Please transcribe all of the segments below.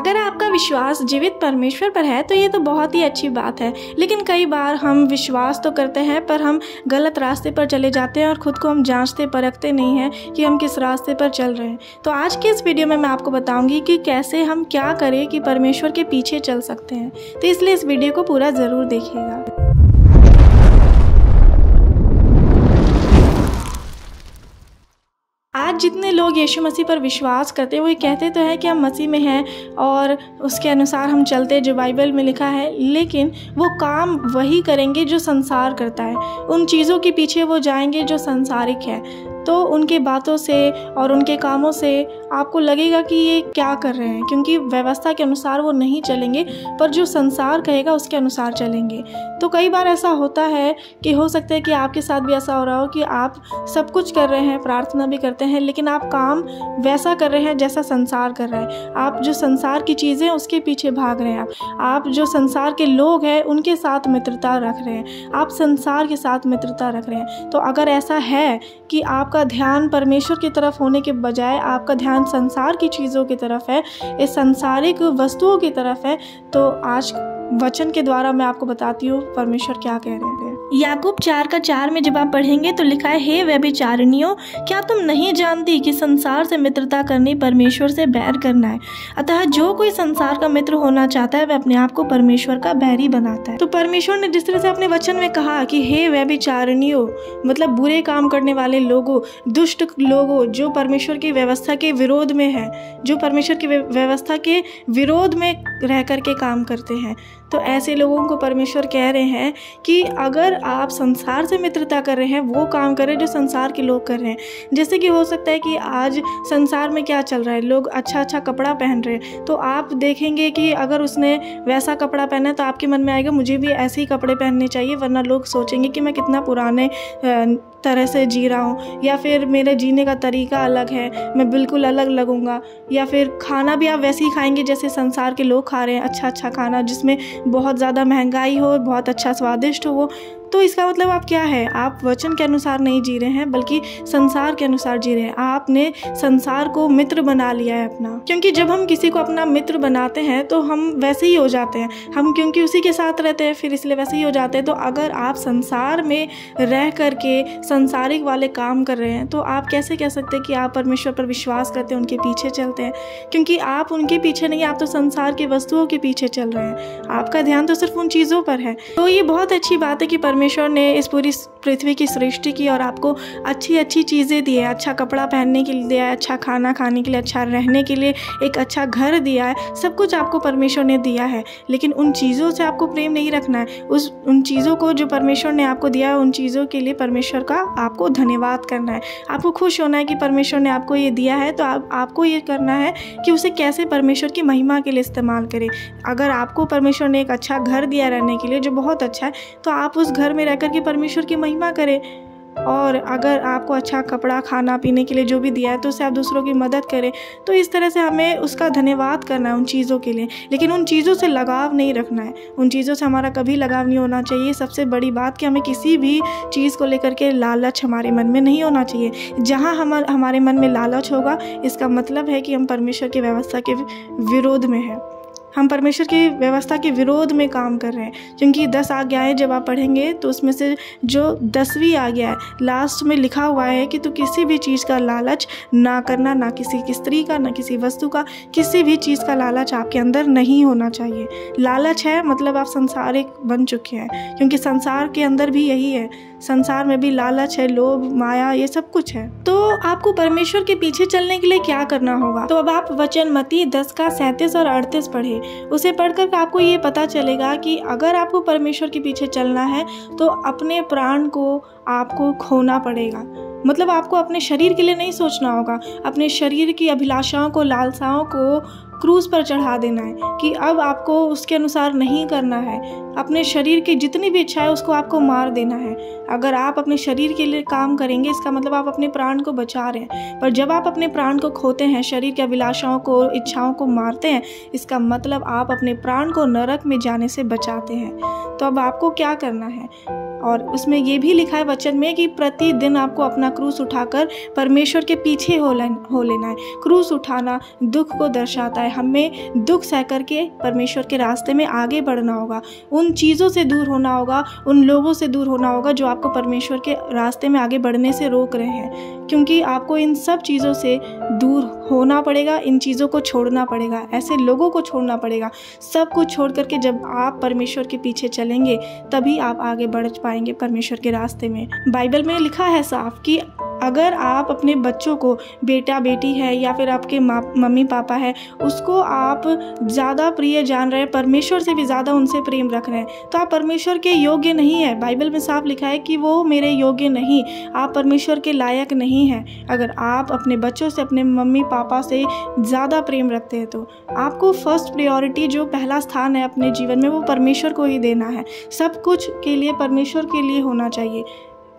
अगर आपका विश्वास जीवित परमेश्वर पर है तो ये तो बहुत ही अच्छी बात है। लेकिन कई बार हम विश्वास तो करते हैं, पर हम गलत रास्ते पर चले जाते हैं और ख़ुद को हम जांचते परखते नहीं हैं कि हम किस रास्ते पर चल रहे हैं। तो आज के इस वीडियो में मैं आपको बताऊँगी कि कैसे हम क्या करें कि परमेश्वर के पीछे चल सकते हैं। तो इसलिए इस वीडियो को पूरा ज़रूर देखिएगा आज जितने लोग यीशु मसीह पर विश्वास करते हैं वो ये कहते तो हैं कि हम मसीह में हैं और उसके अनुसार हम चलते हैं, जो बाइबल में लिखा है। लेकिन वो काम वही करेंगे जो संसार करता है। उन चीज़ों के पीछे वो जाएँगे जो संसारिक है। तो उनके बातों से और उनके कामों से आपको लगेगा कि ये क्या कर रहे हैं, क्योंकि व्यवस्था के अनुसार वो नहीं चलेंगे, पर जो संसार कहेगा उसके अनुसार चलेंगे। तो कई बार ऐसा होता है कि हो सकता है कि आपके साथ भी ऐसा हो रहा हो कि आप सब कुछ कर रहे हैं, प्रार्थना भी करते हैं, लेकिन आप काम वैसा कर रहे हैं जैसा संसार कर रहा है। आप जो संसार की चीज़ें उसके पीछे भाग रहे हैं आप। आप जो संसार के लोग हैं, उनके साथ मित्रता रख रहे हैं। आप संसार के साथ मित्रता रख रहे हैं। तो अगर ऐसा है कि आपका ध्यान परमेश्वर की तरफ़ होने के बजाय आपका ध्यान संसार की चीज़ों की तरफ़ है, इस संसारिक वस्तुओं की तरफ़ है तो आज वचन के द्वारा मैं आपको बताती हूँ, परमेश्वर क्या कह रहे हैं। याकूब चार का चार में जब आप पढ़ेंगे तो लिखा है, हे व्यभिचारिणियों, क्या तुम नहीं जानती कि संसार से मित्रता करनी परमेश्वर से बैर करना है? अतः जो कोई संसार का मित्र होना चाहता है, वह अपने आप को परमेश्वर का बैरी बनाता है। तो परमेश्वर ने जिस तरह से अपने वचन में कहा कि, हे व्यभिचारिणियों मतलब बुरे काम करने वाले लोगों, दुष्ट लोगों, जो परमेश्वर की व्यवस्था के विरोध में है, जो परमेश्वर की व्यवस्था के विरोध में रह करके काम करते हैं तो ऐसे लोगों को परमेश्वर कह रहे हैं कि अगर आप संसार से मित्रता कर रहे हैं, वो काम करें जो संसार के लोग कर रहे हैं। जैसे कि हो सकता है कि आज संसार में क्या चल रहा है, लोग अच्छा अच्छा कपड़ा पहन रहे हैं तो आप देखेंगे कि अगर उसने वैसा कपड़ा पहना है तो आपके मन में आएगा, मुझे भी ऐसे ही कपड़े पहनने चाहिए, वरना लोग सोचेंगे कि मैं कितना पुराने तरह से जी रहा हूँ, या फिर मेरे जीने का तरीका अलग है, मैं बिल्कुल अलग लगूँगा, या फिर खाना भी आप वैसे ही खाएँगे जैसे संसार के लोग खा रहे हैं अच्छा अच्छा खाना जिसमें बहुत ज़्यादा महँगाई हो बहुत अच्छा स्वादिष्ट हो वो तो इसका मतलब आप क्या है? आप वचन के अनुसार नहीं जी रहे हैं, बल्कि संसार के अनुसार जी रहे हैं। आपने संसार को मित्र बना लिया है अपना। क्योंकि जब हम किसी को अपना मित्र बनाते हैं तो हम वैसे ही हो जाते हैं। हम क्योंकि उसी के साथ रहते हैं, फिर इसलिए वैसे ही हो जाते हैं। तो अगर आप संसार में रह करके संसारिक वाले काम कर रहे हैं तो आप कैसे कह सकते हैं कि आप परमेश्वर पर विश्वास करते हैं, उनके पीछे चलते हैं? क्योंकि आप उनके पीछे नहीं, आप तो संसार की वस्तुओं के पीछे चल रहे हैं। आपका ध्यान तो सिर्फ़ उन चीज़ों पर है। तो ये बहुत अच्छी बात है कि परमेश्वर परमेश्वर ने इस पूरी पृथ्वी की सृष्टि की और आपको अच्छी अच्छी चीज़ें दी है। अच्छा कपड़ा पहनने के लिए दिया है अच्छा खाना खाने के लिए अच्छा रहने के लिए एक अच्छा घर दिया है सब कुछ आपको परमेश्वर ने दिया है। लेकिन उन चीज़ों से आपको प्रेम नहीं रखना है। उस उन चीज़ों को जो परमेश्वर ने आपको दिया है उन चीज़ों के लिए परमेश्वर का आपको धन्यवाद करना है। आपको खुश होना है कि परमेश्वर ने आपको ये दिया है तो आप, आपको ये करना है कि उसे कैसे परमेश्वर की महिमा के लिए इस्तेमाल करें। अगर आपको परमेश्वर ने एक अच्छा घर दिया रहने के लिए जो बहुत अच्छा है तो आप उस घर में रह कर के परमेश्वर की महिमा करें। और अगर आपको अच्छा कपड़ा, खाना, पीने के लिए जो भी दिया है तो उससे आप दूसरों की मदद करें। तो इस तरह से हमें उसका धन्यवाद करना है उन चीज़ों के लिए। लेकिन उन चीज़ों से लगाव नहीं रखना है। उन चीज़ों से हमारा कभी लगाव नहीं होना चाहिए। सबसे बड़ी बात कि हमें किसी भी चीज़ को लेकर के लालच हमारे मन में नहीं होना चाहिए। जहाँ हम, हमारे मन में लालच होगा, इसका मतलब है कि हम परमेश्वर की व्यवस्था के विरोध में हैं। हम परमेश्वर की व्यवस्था के विरोध में काम कर रहे हैं। क्योंकि दस आज्ञाएँ जब आप पढ़ेंगे तो उसमें से जो दसवीं आज्ञा है लास्ट में लिखा हुआ है कि तू किसी भी चीज़ का लालच ना करना, ना किसी की स्त्री का, ना किसी वस्तु का, किसी भी चीज़ का लालच आपके अंदर नहीं होना चाहिए। लालच है मतलब आप संसारिक बन चुके हैं, क्योंकि संसार के अंदर भी यही है। संसार में भी लालच है, लोभ, माया, ये सब कुछ है। तो आपको परमेश्वर के पीछे चलने के लिए क्या करना होगा? तो अब आप वचन मती दस का सैंतीस और अड़तीस पढ़े उसे पढ़कर आपको ये पता चलेगा कि अगर आपको परमेश्वर के पीछे चलना है तो अपने प्राण को आपको खोना पड़ेगा। मतलब आपको अपने शरीर के लिए नहीं सोचना होगा। अपने शरीर की अभिलाषाओं को, लालसाओं को क्रूज पर चढ़ा देना है कि अब आपको उसके अनुसार नहीं करना है। अपने शरीर की जितनी भी इच्छा है, उसको आपको मार देना है। अगर आप अपने शरीर के लिए काम करेंगे, इसका मतलब आप अपने प्राण को बचा रहे हैं। पर जब आप अपने प्राण को खोते हैं, शरीर के अभिलाषाओं को इच्छाओं को मारते हैं, इसका मतलब आप अपने प्राण को नरक में जाने से बचाते हैं। तो अब आपको क्या करना है? और उसमें ये भी लिखा है वचन में कि प्रतिदिन आपको अपना क्रूस उठाकर परमेश्वर के पीछे हो हो लेना है। क्रूस उठाना दुख को दर्शाता है। हमें दुख सह करके परमेश्वर के रास्ते में आगे बढ़ना होगा। उन चीज़ों से दूर होना होगा, उन लोगों से दूर होना होगा जो आपको परमेश्वर के रास्ते में आगे बढ़ने से रोक रहे हैं। क्योंकि आपको इन सब चीज़ों से दूर होना पड़ेगा, इन चीज़ों को छोड़ना पड़ेगा, ऐसे लोगों को छोड़ना पड़ेगा। सब कुछ छोड़ करके जब आप परमेश्वर के पीछे चलेंगे, तभी आप आगे बढ़ पाएँगे परमेश्वर के रास्ते में। बाइबल में लिखा है साफ़ कि अगर आप अपने बच्चों को बेटा बेटी है या फिर आपके मम्मी पापा है, उसको आप ज़्यादा प्रिय जान रहे हैं, परमेश्वर से भी ज़्यादा उनसे प्रेम रख रहे हैं तो आप परमेश्वर के योग्य नहीं है। बाइबल में साफ़ लिखा है कि वो मेरे योग्य नहीं, आप परमेश्वर के लायक नहीं हैं। अगर आप अपने बच्चों से, अपने मम्मी पापा से ज़्यादा प्रेम रखते हैं तो आपको फ़र्स्ट प्रियोरिटी जो पहला स्थान है अपने जीवन में, वो परमेश्वर को ही देना है। सब कुछ के लिए, परमेश्वर के लिए होना चाहिए।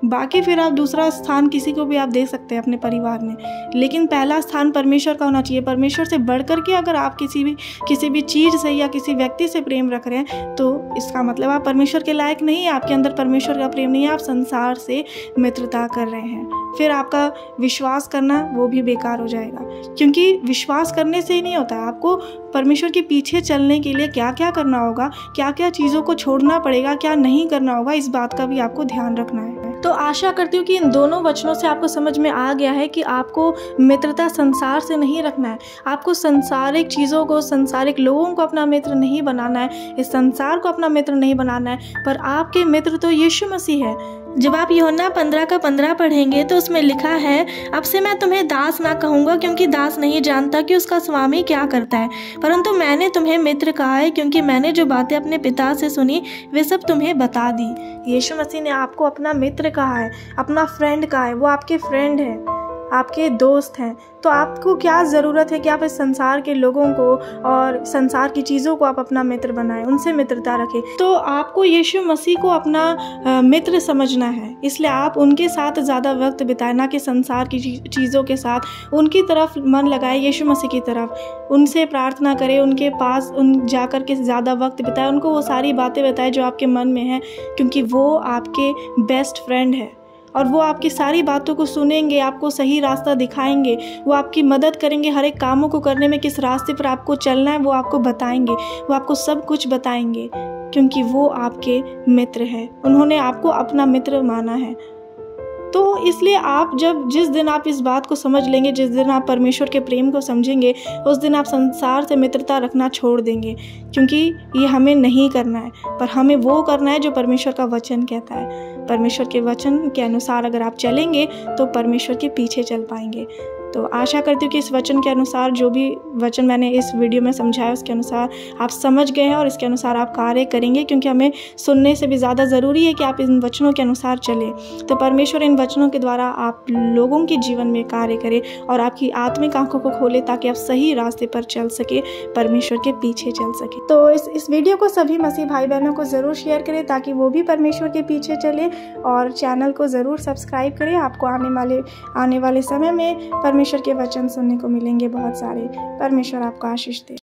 बाकी फिर आप दूसरा स्थान किसी को भी आप दे सकते हैं अपने परिवार में। लेकिन पहला स्थान परमेश्वर का होना चाहिए। परमेश्वर से बढ़ कर के अगर आप किसी भी किसी भी चीज़ से या किसी व्यक्ति से प्रेम रख रहे हैं तो इसका मतलब आप परमेश्वर के लायक नहीं है, आपके अंदर परमेश्वर का प्रेम नहीं है, आप संसार से मित्रता कर रहे हैं। फिर आपका विश्वास करना वो भी बेकार हो जाएगा। क्योंकि विश्वास करने से ही नहीं होता आपको परमेश्वर के पीछे चलने के लिए क्या क्या करना होगा क्या क्या चीज़ों को छोड़ना पड़ेगा, क्या नहीं करना होगा, इस बात का भी आपको ध्यान रखना है। तो आशा करती हूँ कि इन दोनों वचनों से आपको समझ में आ गया है कि आपको मित्रता संसार से नहीं रखना है। आपको संसारिक चीज़ों को, संसारिक लोगों को अपना मित्र नहीं बनाना है। इस संसार को अपना मित्र नहीं बनाना है। पर आपके मित्र तो यीशु मसीह है। जब आप योना पंद्रह का पंद्रह पढ़ेंगे तो उसमें लिखा है, अब से मैं तुम्हें दास ना कहूँगा क्योंकि दास नहीं जानता कि उसका स्वामी क्या करता है। परंतु मैंने तुम्हें मित्र कहा है क्योंकि मैंने जो बातें अपने पिता से सुनी, वे सब तुम्हें बता दी। यीशु मसीह ने आपको अपना मित्र कहा है, अपना फ्रेंड कहा है, वो आपके फ्रेंड है। आपके दोस्त हैं तो आपको क्या ज़रूरत है कि आप इस संसार के लोगों को और संसार की चीज़ों को आप अपना मित्र बनाएँ, उनसे मित्रता रखें? तो आपको यीशु मसीह को अपना मित्र समझना है, इसलिए आप उनके साथ ज़्यादा वक्त बिताए, ना कि संसार की चीज़ों के साथ। उनकी तरफ़ मन लगाए, यीशु मसीह की तरफ़। उनसे प्रार्थना करें, उनके पास उन जा कर के ज़्यादा वक्त बिताए, उनको वो सारी बातें बताएँ जो आपके मन में हैं, क्योंकि वो आपके बेस्ट फ्रेंड है। और वो आपकी सारी बातों को सुनेंगे, आपको सही रास्ता दिखाएँगे, वो आपकी मदद करेंगे, हर एक कामों को करने में किस रास्ते पर आपको चलना है, वो आपको बताएँगे, वो आपको सब कुछ बताएँगे, क्योंकि वो आपके मित्र हैं, उन्होंने आपको अपना मित्र माना है। तो इसलिए आप जब, जिस दिन आप इस बात को समझ लेंगे, जिस दिन आप परमेश्वर के प्रेम को समझेंगे, उस दिन आप संसार से मित्रता रखना छोड़ देंगे, क्योंकि ये हमें नहीं करना है, पर हमें वो करना है जो परमेश्वर का वचन कहता है। परमेश्वर के वचन के अनुसार अगर आप चलेंगे तो परमेश्वर के पीछे चल पाएँगे। तो आशा करती हूँ कि इस वचन के अनुसार, जो भी वचन मैंने इस वीडियो में समझाया, उसके अनुसार आप समझ गए हैं और इसके अनुसार आप कार्य करेंगे, क्योंकि हमें सुनने से भी ज़्यादा ज़रूरी है कि आप इन वचनों के अनुसार चलें। तो परमेश्वर इन वचनों के द्वारा आप लोगों के जीवन में कार्य करें और आपकी आत्मिक आँखों को खोले, ताकि आप सही रास्ते पर चल सके, परमेश्वर के पीछे चल सके। तो इस इस वीडियो को सभी मसीह भाई बहनों को ज़रूर शेयर करें, ताकि वो भी परमेश्वर के पीछे चले और चैनल को ज़रूर सब्सक्राइब करें। आपको आने वाले आने वाले समय में परमेश्वर परमेश्वर के वचन सुनने को मिलेंगे बहुत सारे। परमेश्वर आपको आशीष दे।